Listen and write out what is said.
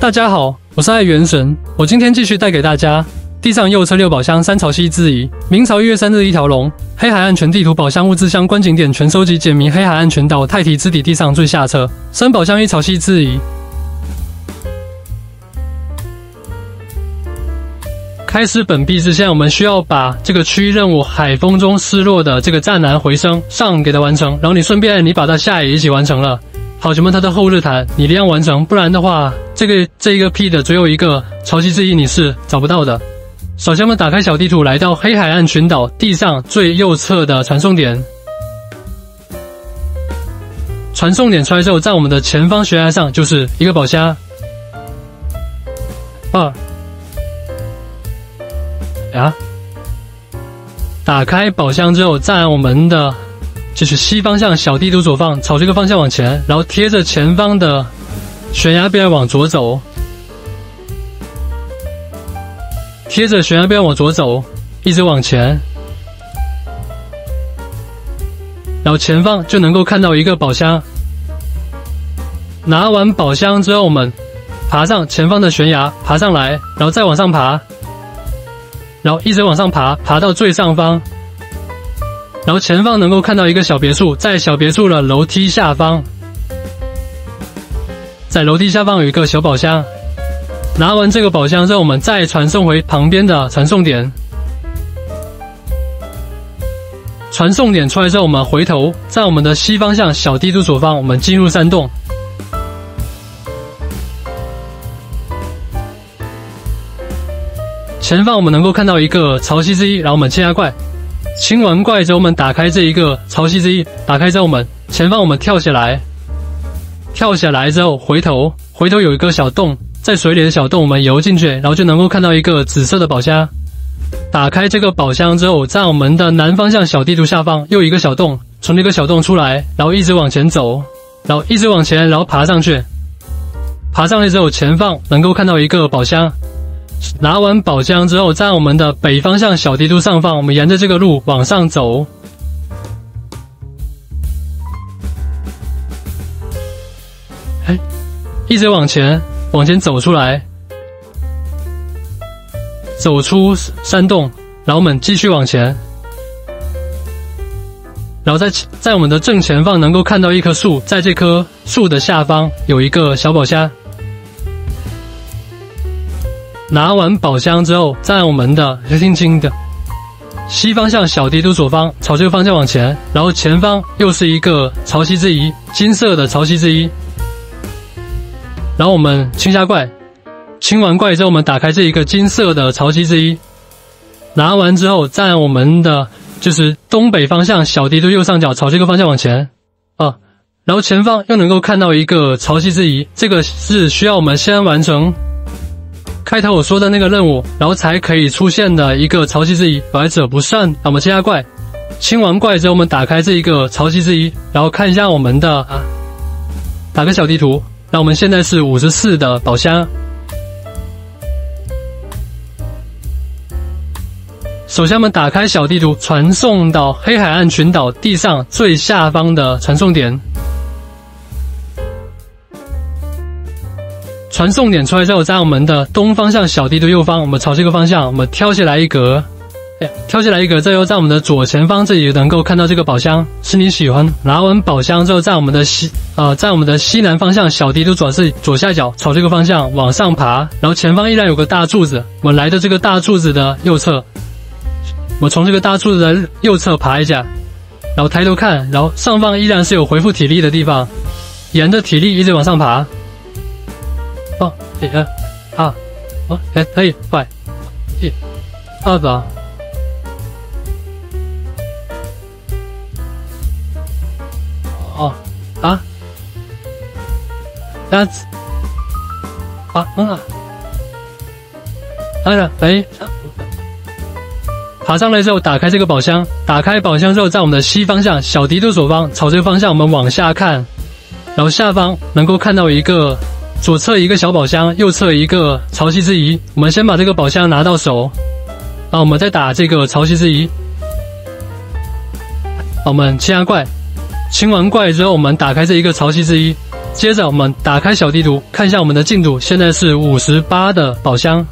大家好，我是爱元神，我今天继续带给大家地上右侧六宝箱三潮汐之仪。明朝一月三日一条龙，黑海岸全地图宝箱物资箱关景点全收集简明黑海岸全岛太体之底地上最下侧三宝箱一潮汐之仪。开始本币之前，我们需要把这个区域任务海风中失落的这个湛蓝回声上给它完成，然后你顺便你把它下也一起完成了。好，什么它的后日谈你一定要完成，不然的话，这个这一个 P 的只有一个潮汐之翼你是找不到的。首先我们打开小地图，来到黑海岸群岛地上最右侧的传送点，传送点出来之后，在我们的前方悬崖上就是一个宝箱。二。呀！打开宝箱之后，在我们的就是西方向小地图左方，朝这个方向往前，然后贴着前方的悬崖边往左走，贴着悬崖边往左走，一直往前，然后前方就能够看到一个宝箱。拿完宝箱之后，我们爬上前方的悬崖，爬上来，然后再往上爬。然后一直往上爬，爬到最上方，然后前方能够看到一个小别墅，在小别墅的楼梯下方，在楼梯下方有一个小宝箱。拿完这个宝箱之后，我们再传送回旁边的传送点。传送点出来之后，我们回头在我们的西方向小地图左方，我们进入山洞。前方我们能够看到一个潮汐之一，然后我们清下怪，清完怪之后，我们打开这一个潮汐之一，打开之后，我们前方我们跳下来，跳下来之后回头，回头有一个小洞，在水里的小洞，我们游进去，然后就能够看到一个紫色的宝箱。打开这个宝箱之后，在我们的南方向小地图下方又一个小洞，从这个小洞出来，然后一直往前走，然后一直往前，然后爬上去，爬上去之后，前方能够看到一个宝箱。拿完宝箱之后，在我们的北方向小地图上方，我们沿着这个路往上走，哎，一直往前，往前走出来，走出山洞，然后我们继续往前，然后在在我们的正前方能够看到一棵树，在这棵树的下方有一个小宝箱。拿完宝箱之后，在我们的轻轻的西方向小地图左方，朝这个方向往前，然后前方又是一个潮汐之一，金色的潮汐之一。然后我们清下怪，清完怪之后，我们打开这一个金色的潮汐之一。拿完之后，在我们的就是东北方向小地图右上角，朝这个方向往前啊，然后前方又能够看到一个潮汐之仪，这个是需要我们先完成。开头我说的那个任务，然后才可以出现的一个潮汐之仪，来者不善。那么清下怪，清完怪之后，我们打开这一个潮汐之一，然后看一下我们的啊，打个小地图。那我们现在是五十四的宝箱。首先我们打开小地图，传送到黑海岸群岛地上最下方的传送点。传送点出来之后，在我们的东方向小地图右方，我们朝这个方向，我们挑起来一格，哎，挑起来一格，这又在我们的左前方这里能够看到这个宝箱，是你喜欢。拿完宝箱之后，在我们的西，呃，在我们的西南方向小地图左是左下角，朝这个方向往上爬，然后前方依然有个大柱子，我来的这个大柱子的右侧，我从这个大柱子的右侧爬一下，然后抬头看，然后上方依然是有回复体力的地方，沿着体力一直往上爬。哦，一、二，哦，哎，可以，快，一、二吧。哦，啊，鸭子，啊，嗯啊，哎呀，哎，爬上来之后，打开这个宝箱，打开宝箱之后，在我们的西方向小迪的左方，朝这个方向，我们往下看，然后下方能够看到一个。左侧一个小宝箱，右侧一个潮汐之仪。我们先把这个宝箱拿到手，啊，我们再打这个潮汐之仪。我们清下怪，清完怪之后，我们打开这一个潮汐之一，接着我们打开小地图，看一下我们的进度，现在是五十八的宝箱。